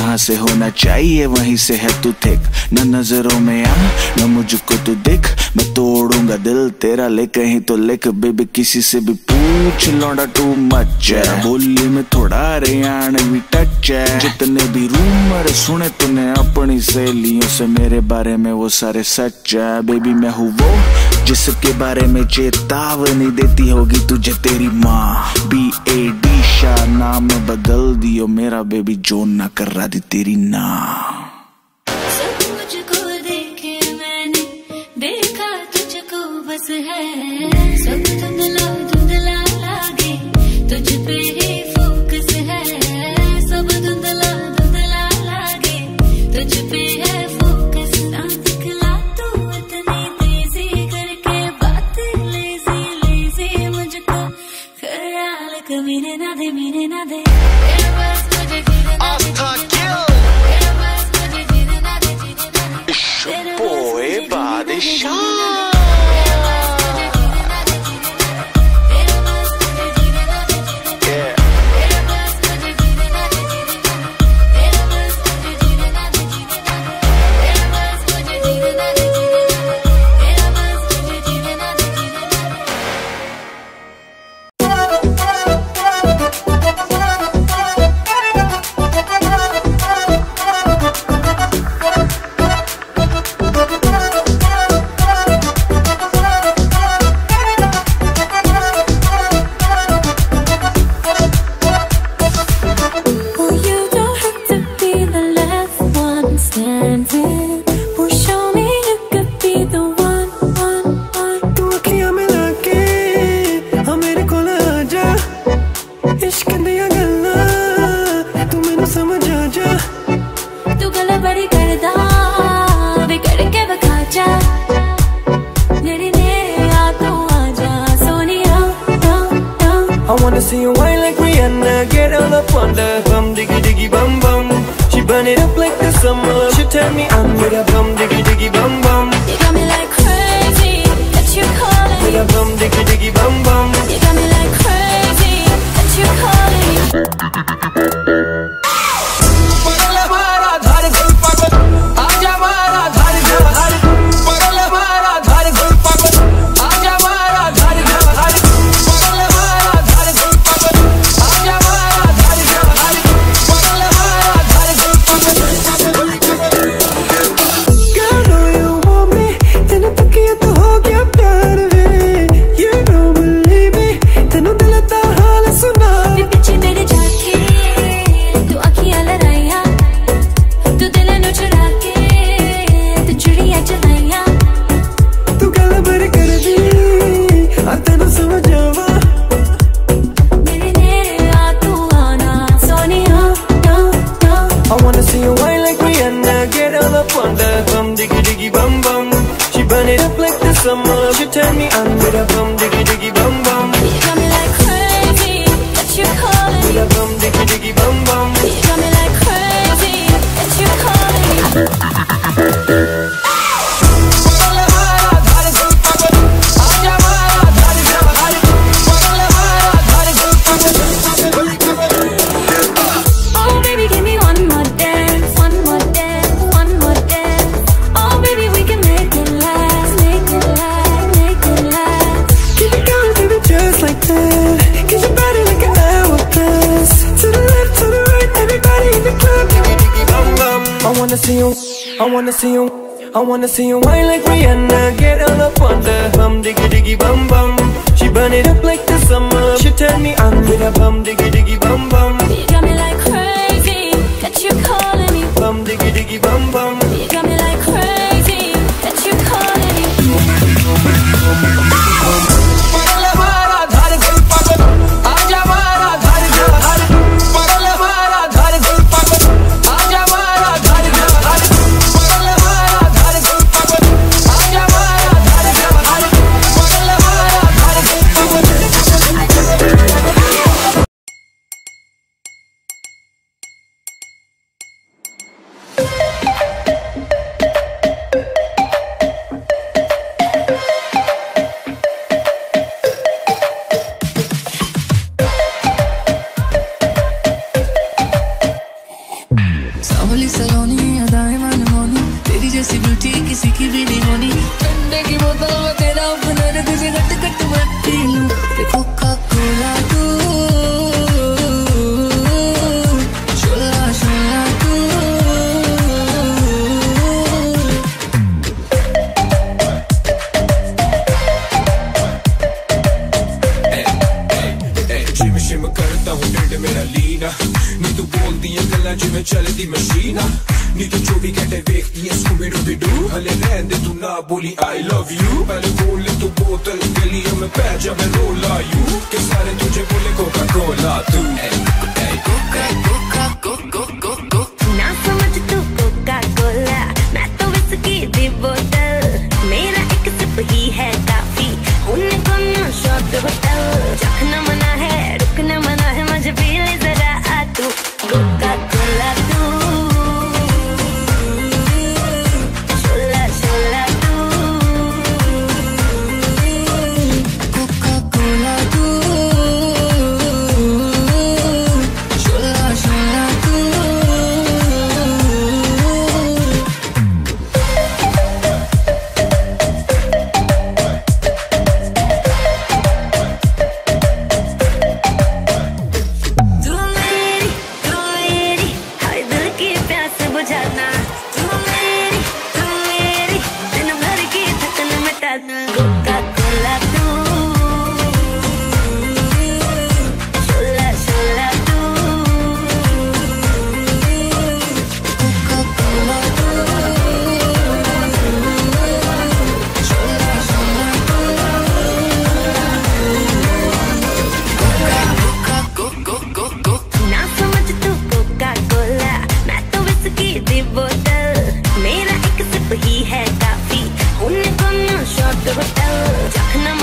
जहाँ से होना चाहिए वहीं से है तू थिक न नज़रों में आ न मुझको तू दिख। मैं तोड़ूँगा दिल तेरा ले कहीं तो लिख। बेबी किसी से भी पूछ लौटा टू मच है। बोली में थोड़ा रेयान भी टच है। जितने भी रूमर सुने तूने अपनी सहेलियों से मेरे बारे में वो सारे सच है। बेबी मैं हूँ वो जिसके बारे में चेतावनी देती होगी तुझे तेरी माँ। बी ए डी शाह नाम बदल दियो मेरा बेबी जो ना कर रहा दी तेरी ना। देखा तुझको बस है। tell me wanna see you, I wanna see you whine like Rihanna. Get all up on the bum, diggy diggy bum bum. She burn it up like the summer. She turn me on with a bum, diggy diggy bum bum. You got me like crazy, got you calling me. Bum, diggy diggy bum bum. You got me like ਕਰਦਾ ਹੁਣ ਢਿੱਡ ਮੇਰਾ ਲੀਨਾ ਨੀ ਤੂੰ ਬੋਲਦੀ ਐ ਗੱਲਾਂ ਜਿਵੇਂ ਚੱਲਦੀ ਮਸ਼ੀਨ ਨੀ ਤੂੰ 24 ਘੰਟੇ ਵੇਖਦੀ ਐ ਸਕੂਬੀ ਡੂਬੀ ਡੂ ਹਲੇ ਰਹਿੰਦੇ ਤੂੰ ਨਾ ਬੋਲੀ ਆਈ ਲਵ ਯੂ ਪਹਿਲੇ ਬੋਲ ਤੂੰ ਬੋਤਲ ਗਲੀ ਮੈਂ ਪੈ ਜਾ ਮੈਂ ਰੋਲਾ ਯੂ ਕਿ ਸਾਰੇ ਤੁਝੇ ਬੋਲੇ ਕੋਕਾ ਕੋਲਾ ਤੂੰ ਐ ਕੋਕਾ ਕੋਕਾ Talking